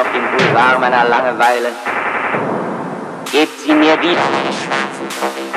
auf dem Boulevard meiner Langeweile. Gebt sie mir wieder.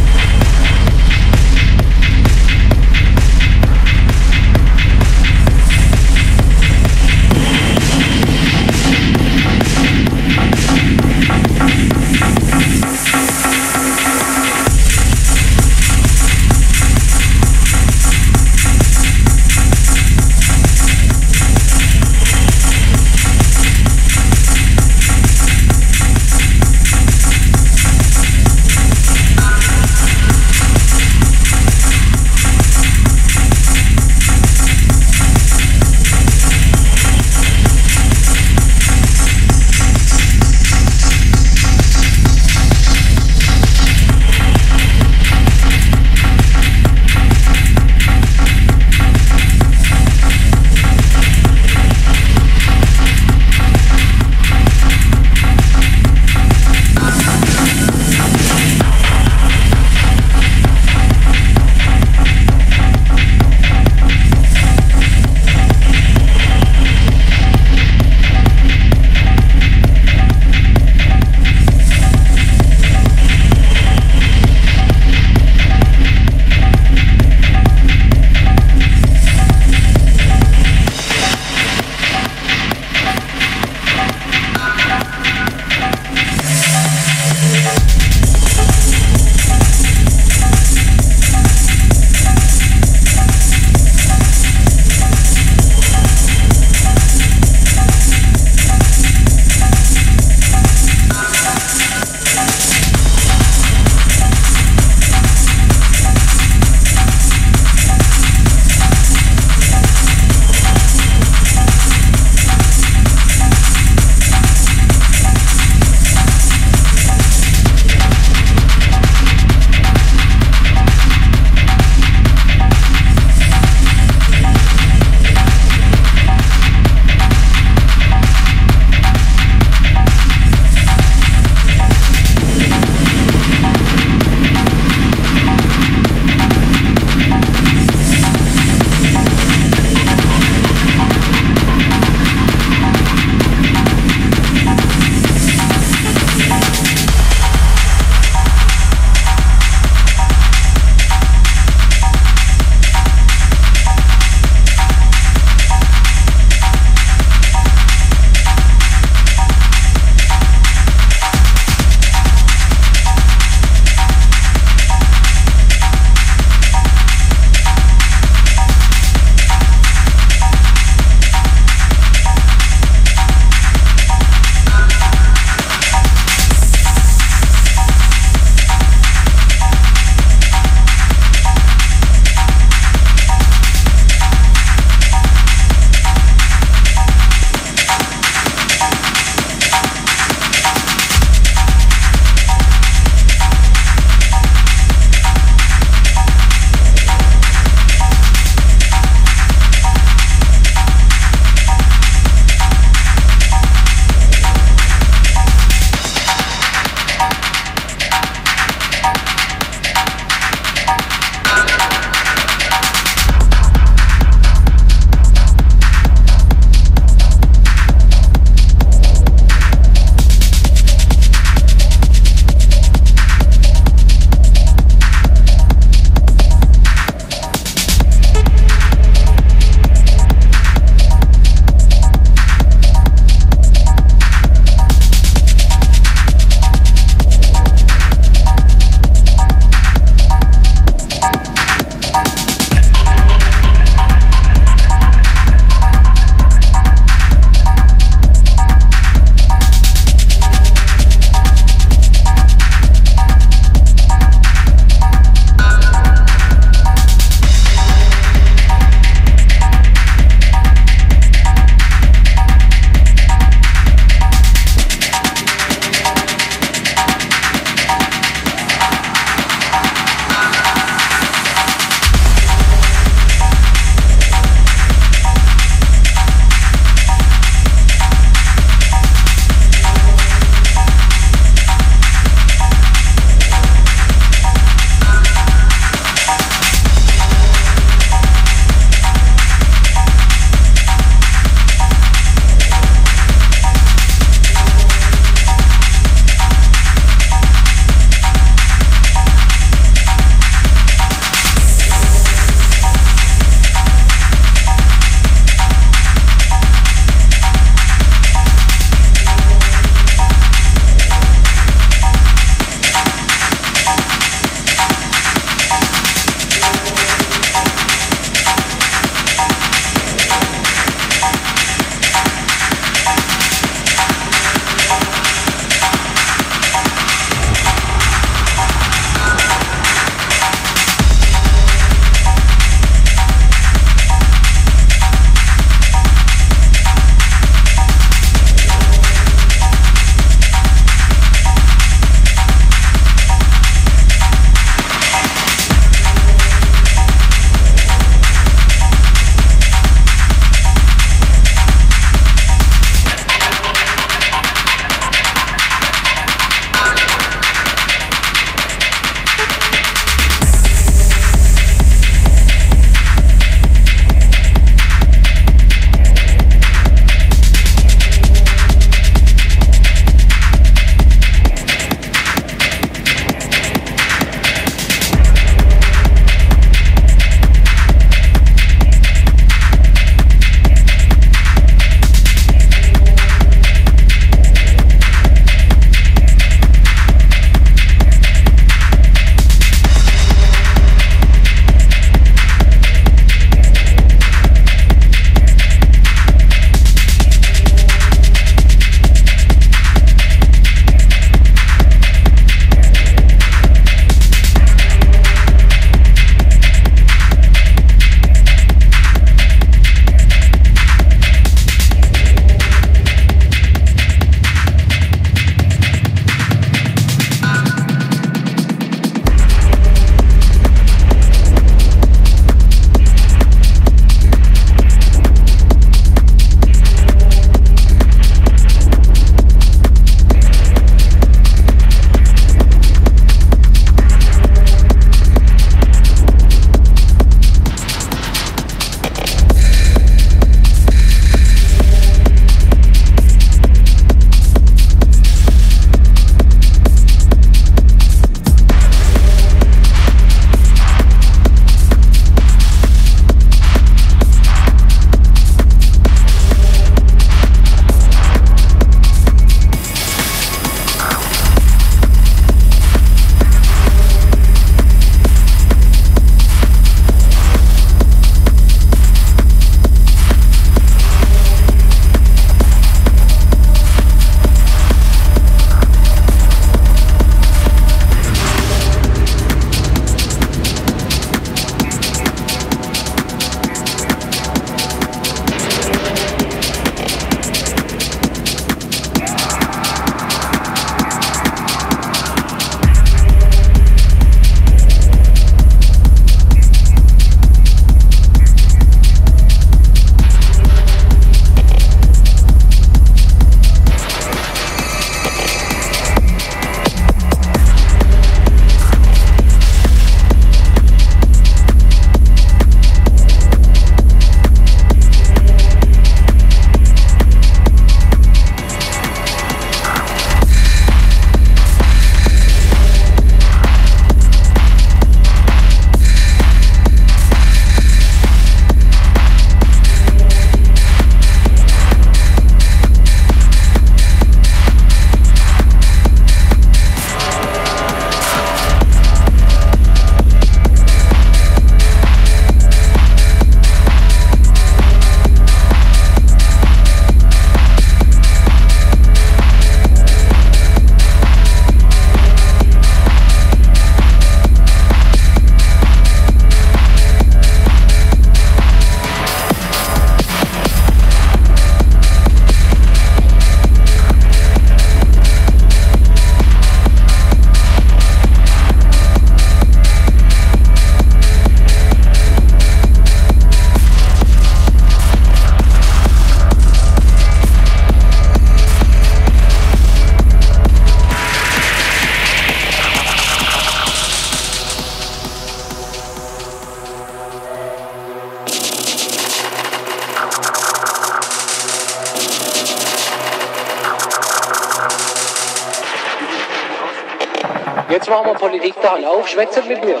Politik da auf, schwätzt mit mir.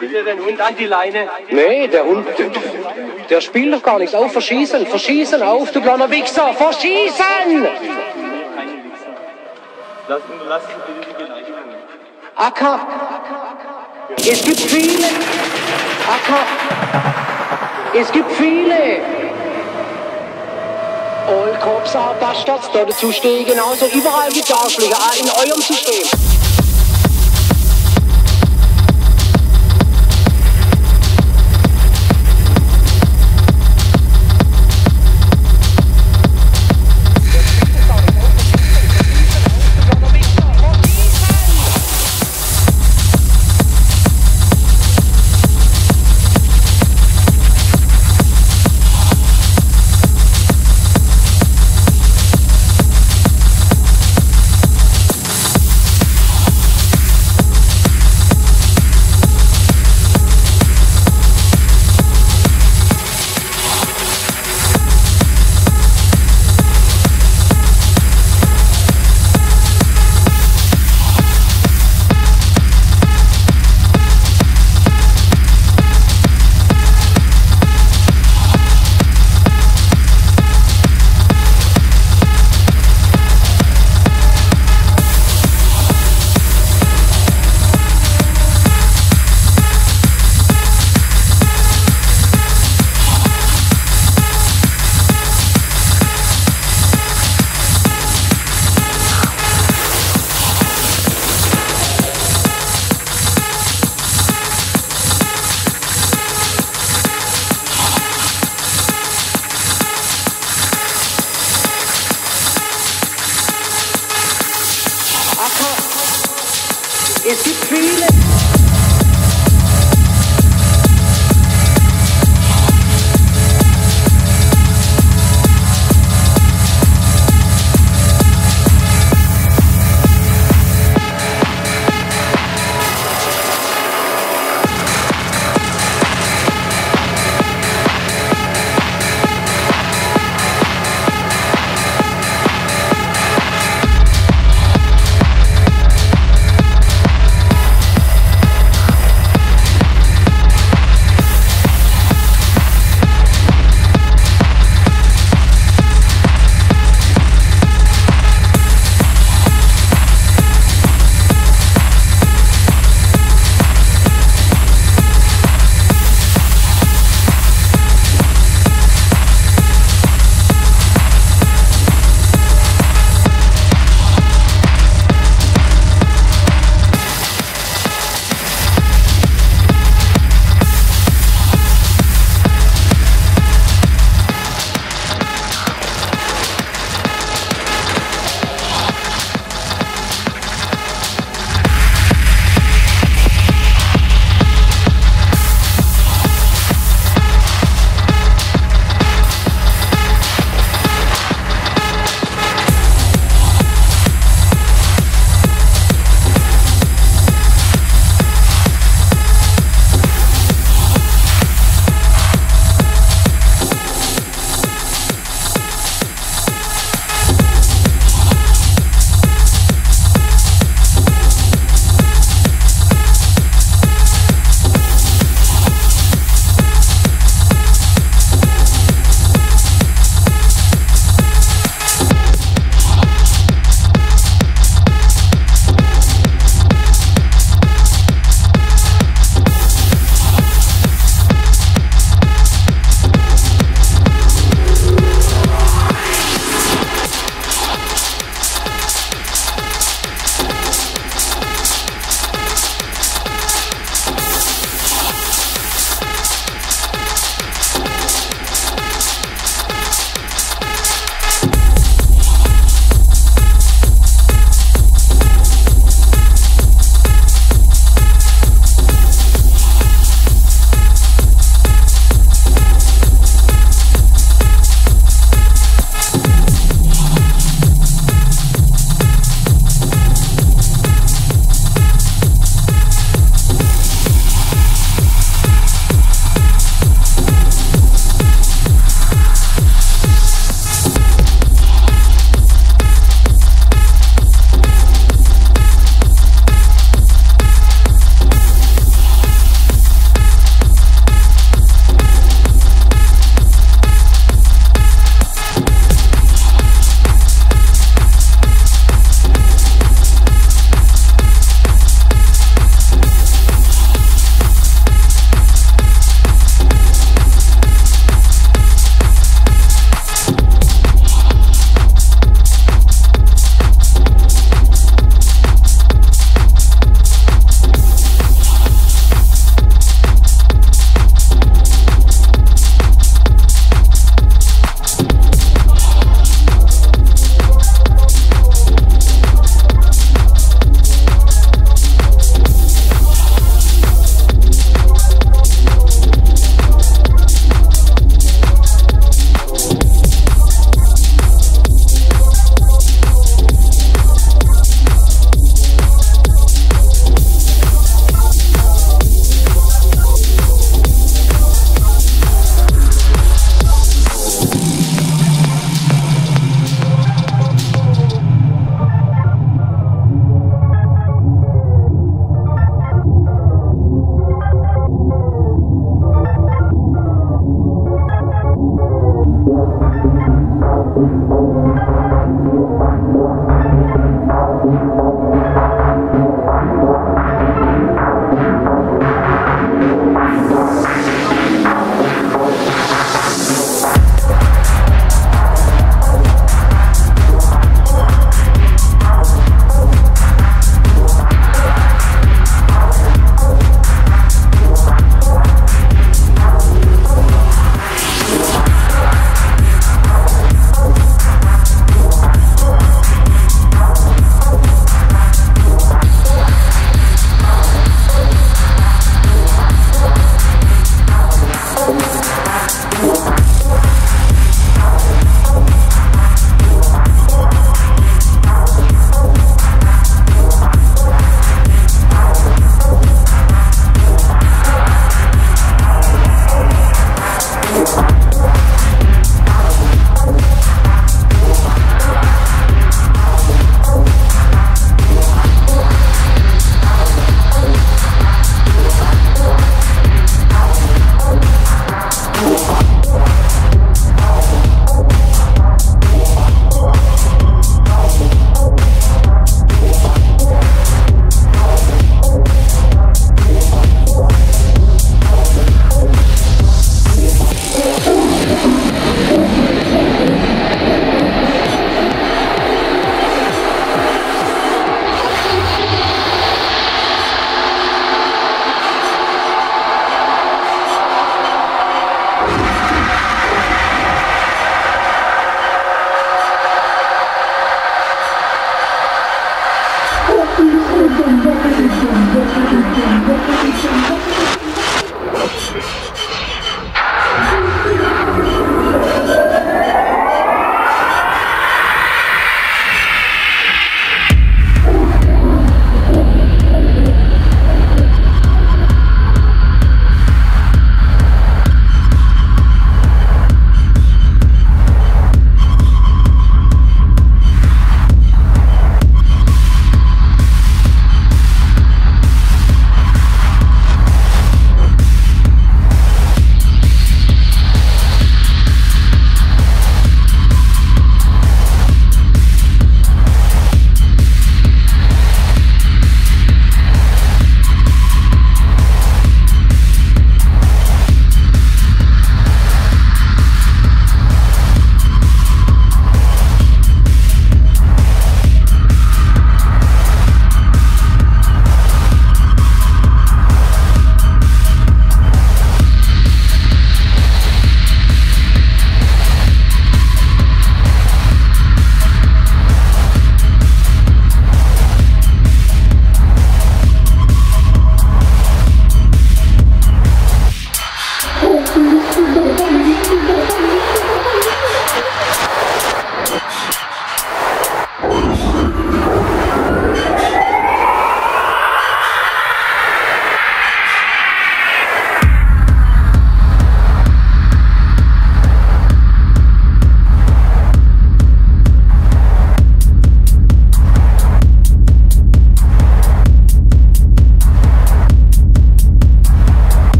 Bitte den Hund, an die Leine. Nee, der Hund, der, spielt doch gar nichts. Auf, verschießen, verschießen, auf, du kleiner Wichser, verschießen! Lass, es gibt viele, Acker, es gibt viele. All Bastards, da dazu stehe ich genauso. Überall gibt es Arschlöcher, in eurem System.